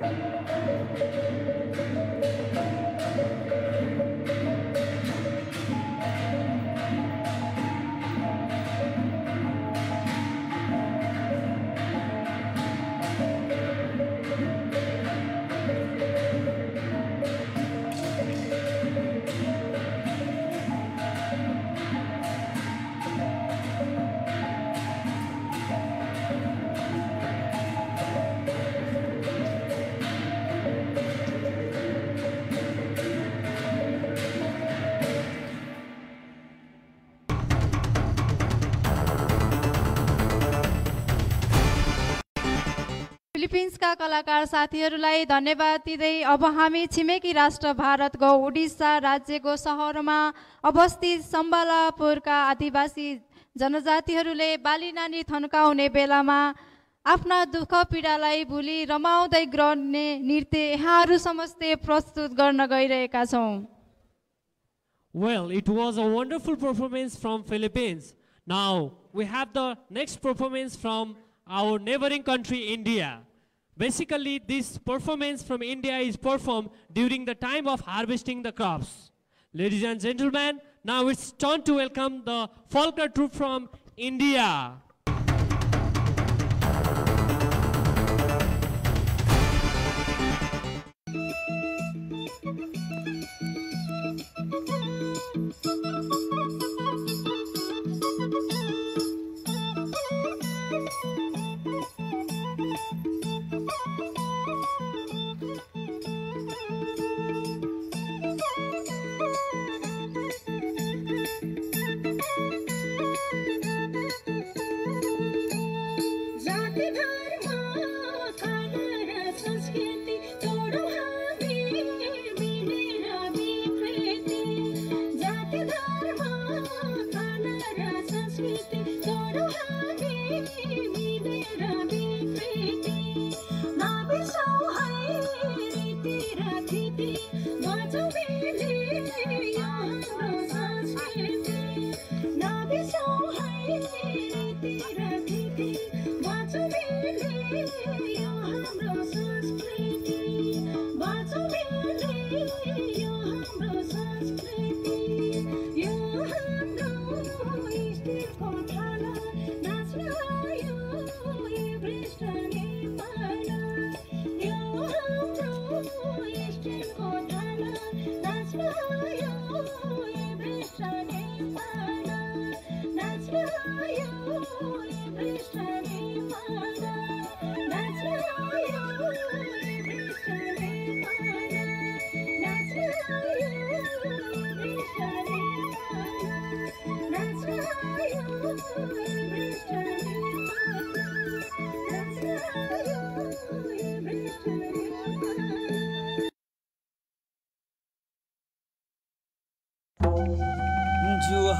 Thank you. फिलिपिन्सका कलाकार साथीहरूलाई धन्यवाद दिँदै अब हामी छिमेकी राष्ट्र भारतको उडिसा राज्यको सहरमा अवस्थित सम्बालापुरका आदिवासी जनजातिहरूले बाली नानी थन्काउने बेलामा आफ्ना दुःख पीडालाई भुली रमाउँदै गर्ने नृत्य यहाँहरू समस्ते प्रस्तुत गर्न गइरहेका छौँ Well, it was a wonderful performance from Philippines. Now we have the next performance from our neighboring country, India. Basically, this performance from India is performed during the time of harvesting the crops. Ladies and gentlemen, now it's time to welcome the folklore troupe from India.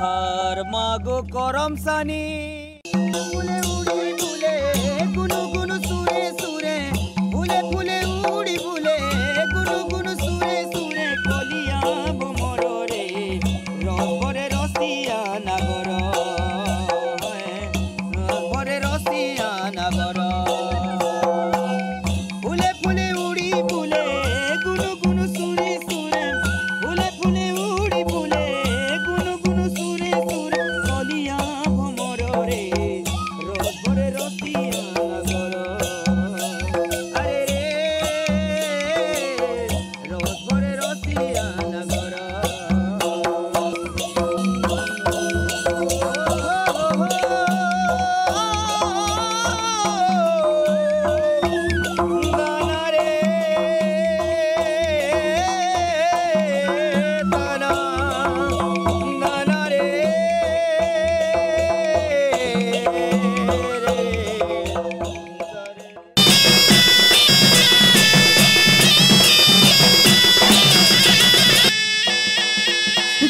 जुहार मागो करम सानी।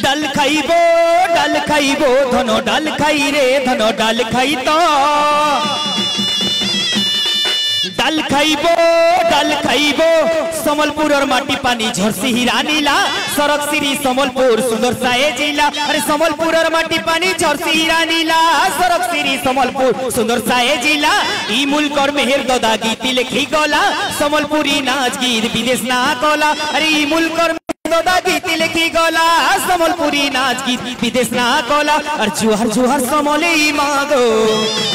ডাল খাইব ডাল খাইব ধন ডাল খাই রে ধন ডাল খাই তো ডাল খাই खाइबो डाल खाइबो समलपुर और माटी पानी झरसी हीरा नीला सड़क श्री समलपुर सुंदर साए जिला अरे समलपुर और माटी पानी झरसी हीरा नीला सड़क श्री समलपुर सुंदर साए जिला ई मुल्क और मेहर दोदा गीती लिखी गोला, समलपुरी नाच गीत, विदेश ना कोला। और जुहर जुहर समोले मागो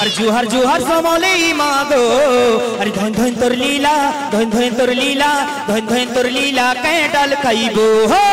और जुहर जुहर समोले मागो। अरे धन धन तोर लीला धन धन तोर लीला धन धन तोर लीला कैटल खाइबो हो?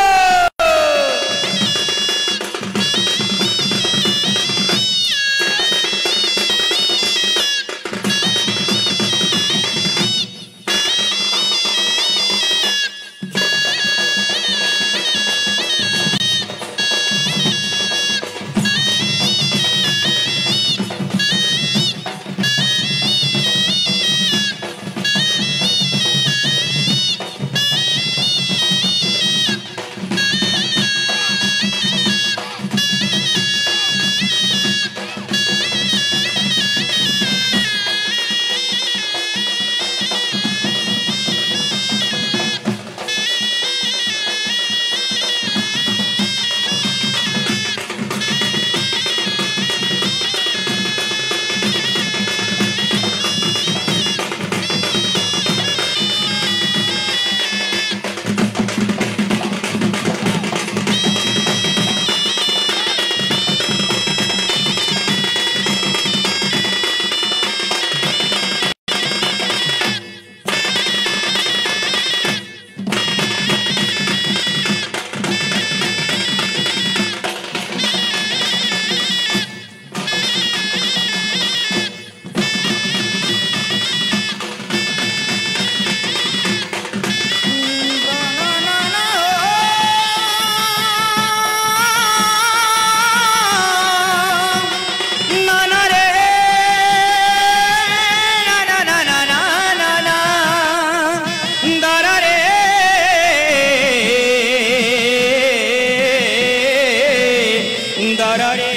darare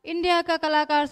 India ka kalakar